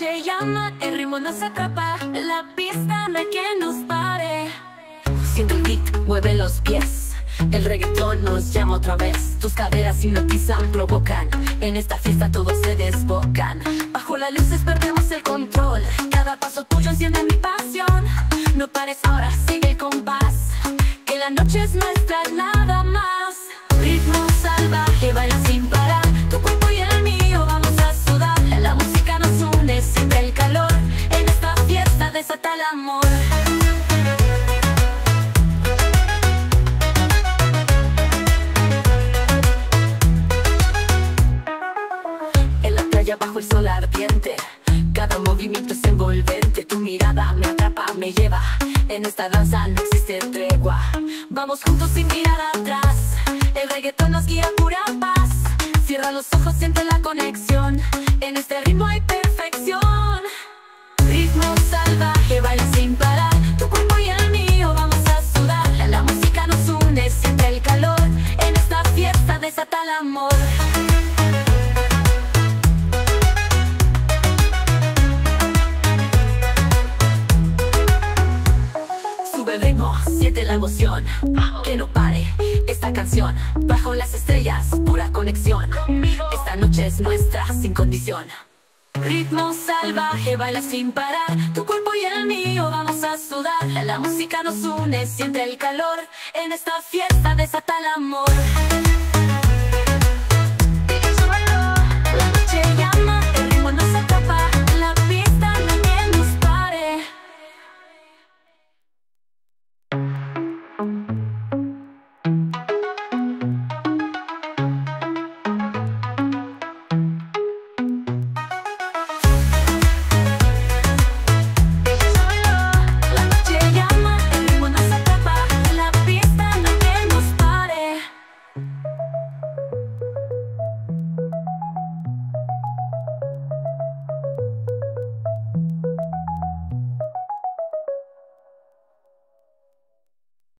llama, el ritmo nos atrapa La pista no hay quien nos pare. Siento el beat, mueve los pies El reggaetón nos llama otra vez. Tus caderas hipnotizan, provocan En esta fiesta todos se desbocan. Bajo las luces perdemos el control Cada paso tuyo enciende mi pasión el amor. En la playa bajo el sol ardiente Cada movimiento es envolvente. Tu mirada me atrapa, me lleva. En esta danza no existe tregua. Vamos juntos sin mirar atrás. El reggaetón nos guía pura paz. Cierra los ojos, siente la conexión. En este ritmo siente la emoción Que no pare esta canción Bajo las estrellas, pura conexión Esta noche es nuestra, sin condición. Ritmo salvaje, baila sin parar Tu cuerpo y el mío vamos a sudar La música nos une, siente el calor En esta fiesta desata el amor